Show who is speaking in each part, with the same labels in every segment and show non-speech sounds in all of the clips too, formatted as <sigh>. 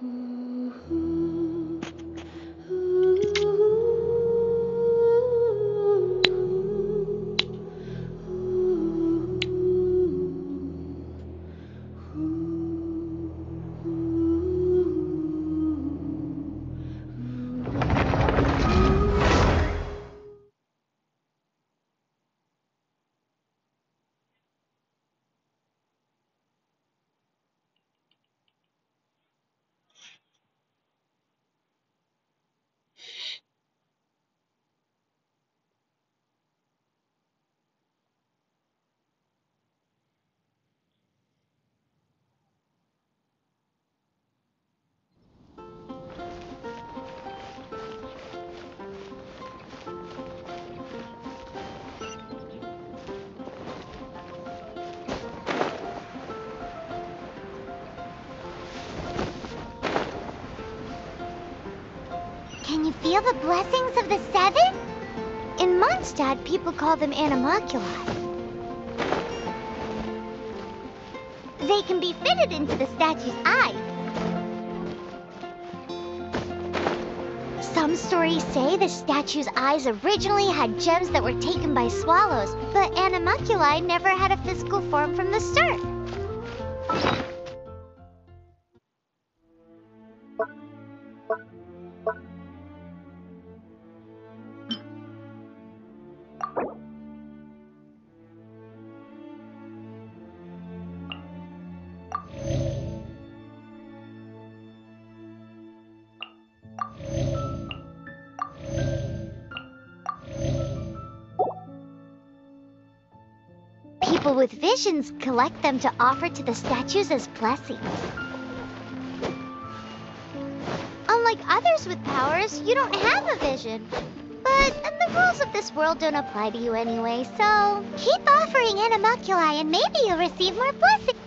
Speaker 1: Can feel the blessings of the Seven? In Mondstadt, people call them Anemoculi. They can be fitted into the statue's eyes. Some stories say the statue's eyes originally had gems that were taken by swallows, but Anemoculi never had a physical form from the start. With visions collect them to offer to the statues as blessings. Unlike others with powers, you don't have a vision. But the rules of this world don't apply to you anyway, so keep offering Anemoculi and maybe you'll receive more blessings.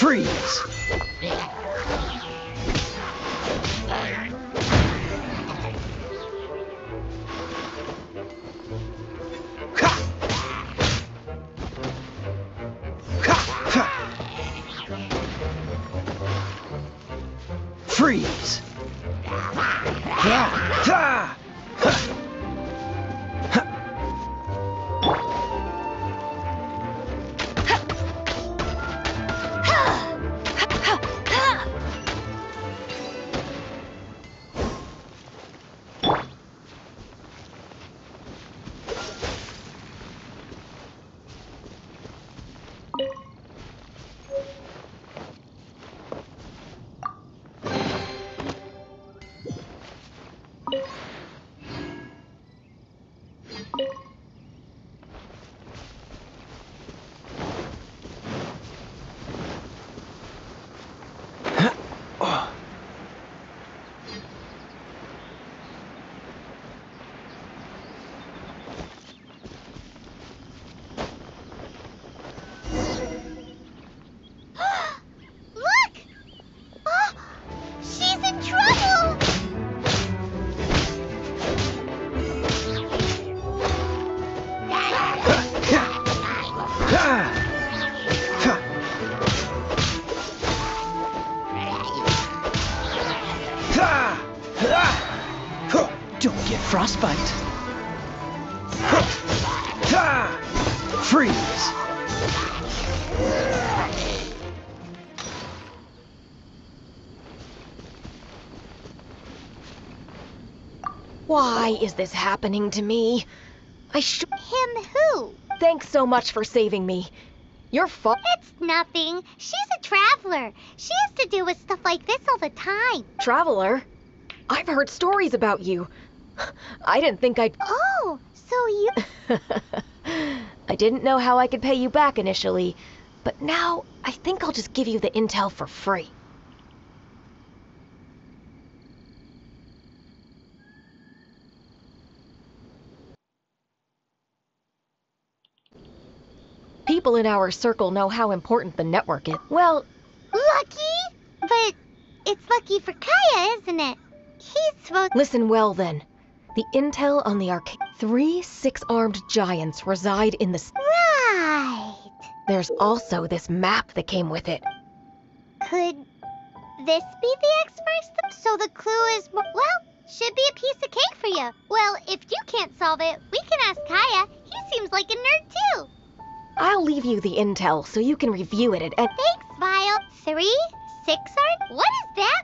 Speaker 2: Freeze! Frostbite. Freeze.
Speaker 3: Why is this happening to me? I should.
Speaker 1: Him who?
Speaker 3: Thanks so much for saving me. Your fault.
Speaker 1: It's nothing. She's a traveler. She has to deal with stuff like this all the time.
Speaker 3: Traveler? I've heard stories about you. <laughs> I didn't think I'd.
Speaker 1: Oh, so you. <laughs>
Speaker 3: I didn't know how I could pay you back initially, but now I think I'll just give you the intel for free. People in our circle know how important the network is. Well,
Speaker 1: Lucky? But it's lucky for Kaeya, isn't it? He's supposed.
Speaker 3: listen well then. The intel on the arcade. Three six armed giants reside in the.
Speaker 1: Right.
Speaker 3: There's also this map that came with it.
Speaker 1: Could this be the X-Force? So the clue is, well, should be a piece of cake for you. Well, if you can't solve it, we can ask Kaeya. He seems like a nerd too.
Speaker 3: I'll leave you the intel so you can review it at. at
Speaker 1: Thanks, Vile. Three, six art? What is that?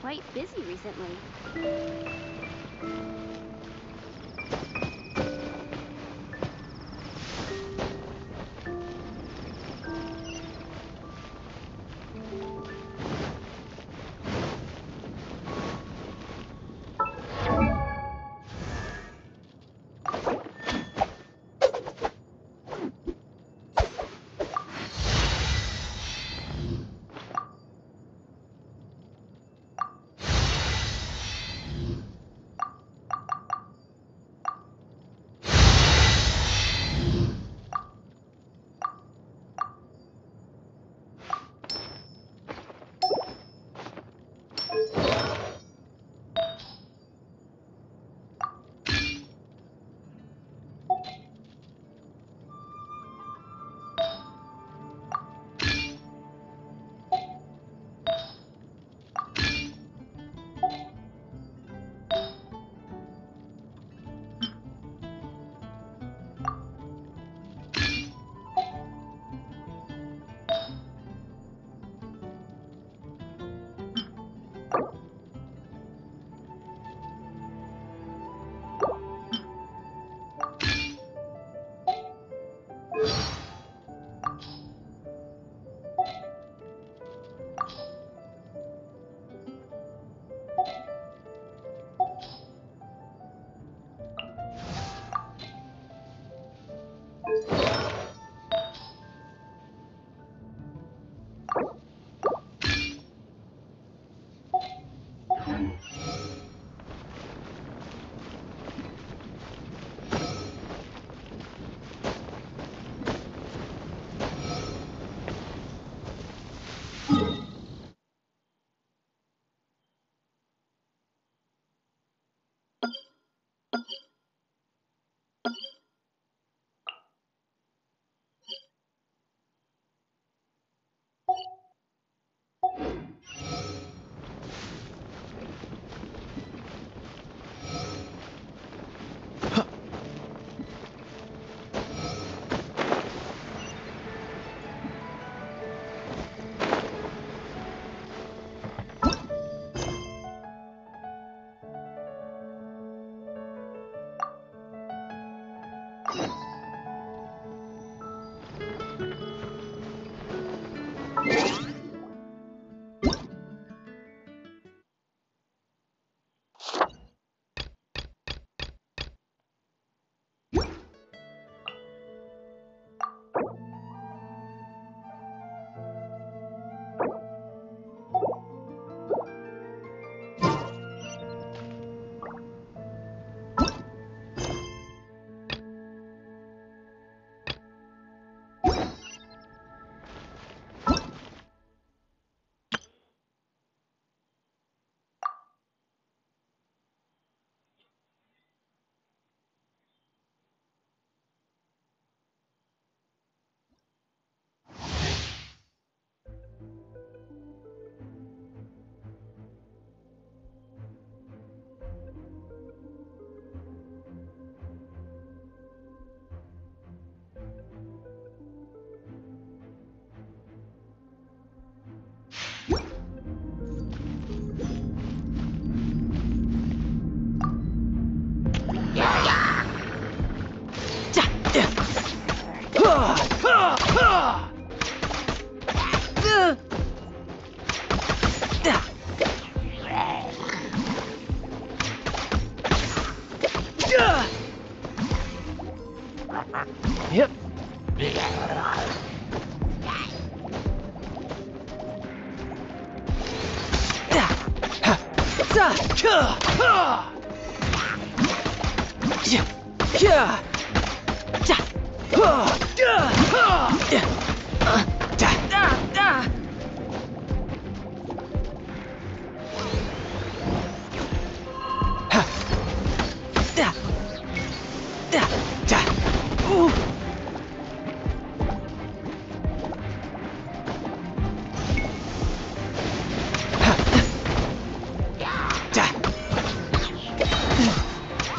Speaker 2: Quite busy recently.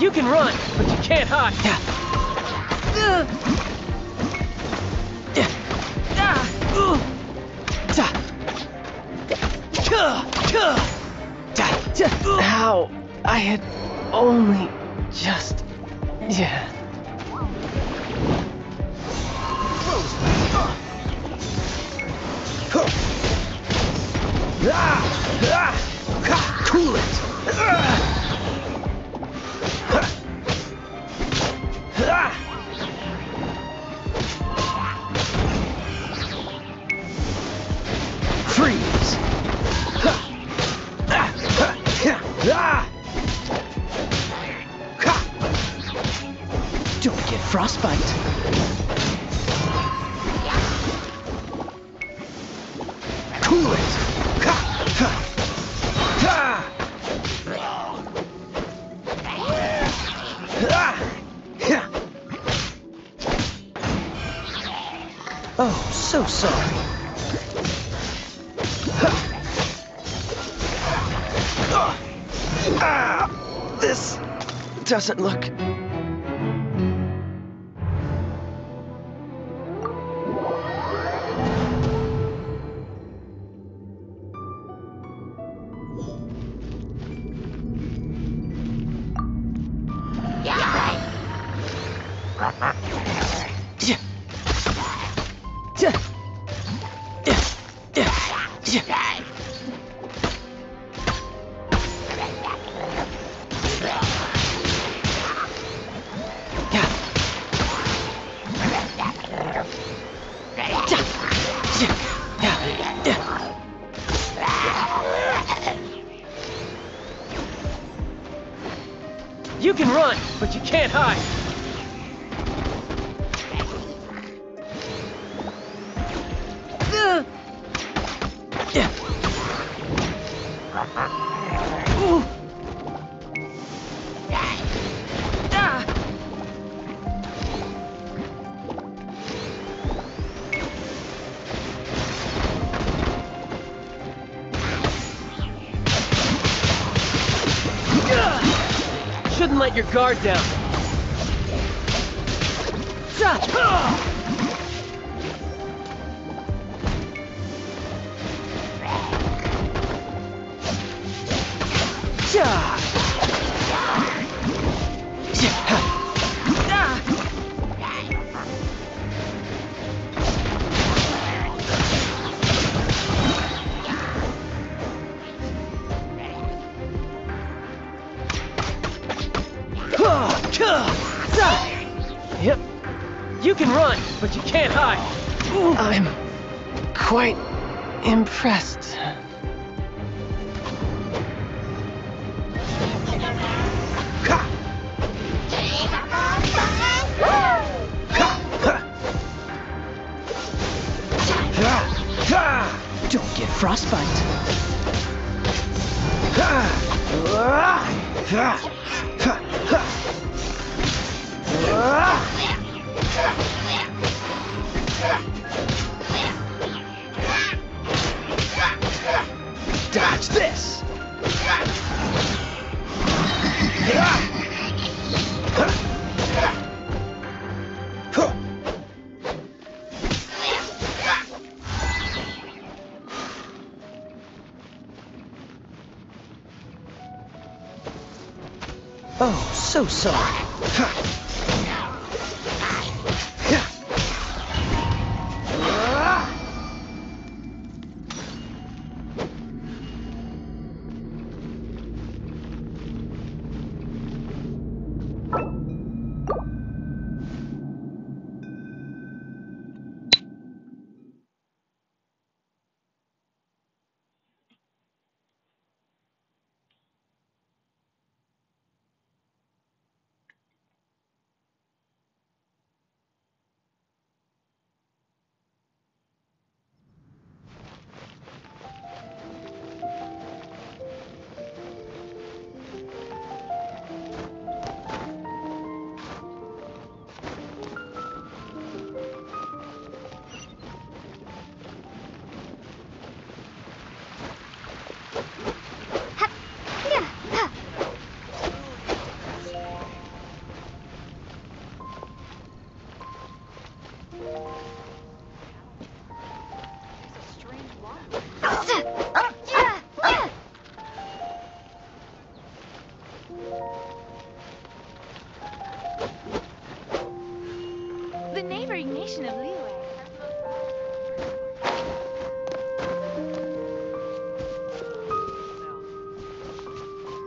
Speaker 4: You can run, but you can't hide.
Speaker 2: How I had only just. Yeah. Cool ah! Get frostbite. Cool it! Oh, so sorry. Ah, this doesn't look. Shouldn't let your guard down. Yep. You can run, but you can't hide. I'm quite impressed. Don't get frostbite. <laughs> Dodge this! Oh, so sorry.
Speaker 4: Fraction of leeway.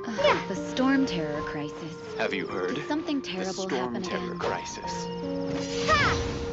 Speaker 5: Ugh, the Stormterror crisis.
Speaker 6: Have you heard?
Speaker 5: Did something
Speaker 6: The
Speaker 5: terrible
Speaker 6: storm
Speaker 5: happen
Speaker 6: terror
Speaker 5: again?
Speaker 6: crisis.
Speaker 1: Yeah!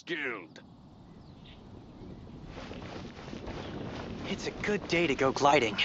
Speaker 6: Guild.
Speaker 2: It's a good day to go gliding.